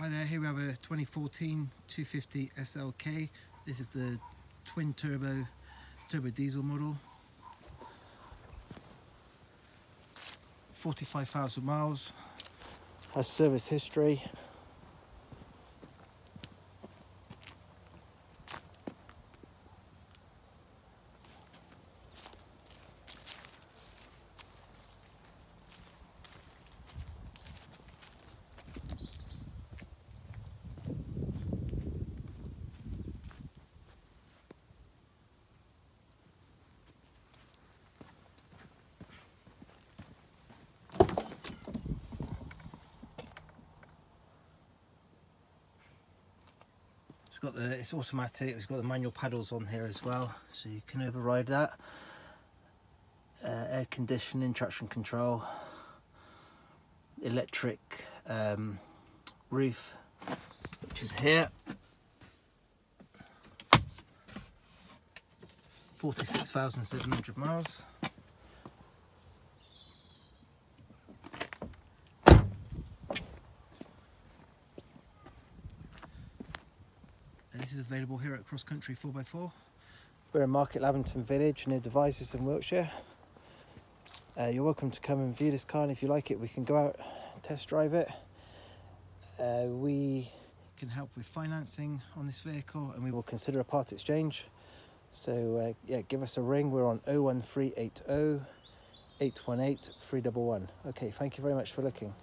Hi there, here we have a 2014 250 SLK. This is the twin turbo turbo diesel model. 45,000 miles. Has service history. Got the it's automatic. It's got the manual paddles on here as well, so you can override that. Uh, air conditioning, traction control, electric um, roof, which is here. 46,700 miles. This is available here at Cross Country 4x4. We're in Market Lavington Village near Devizes in Wiltshire. Uh, you're welcome to come and view this car and if you like it we can go out test drive it. Uh, we can help with financing on this vehicle and we will consider a part exchange. So uh, yeah, give us a ring. We're on 01380 818 311. Okay, thank you very much for looking.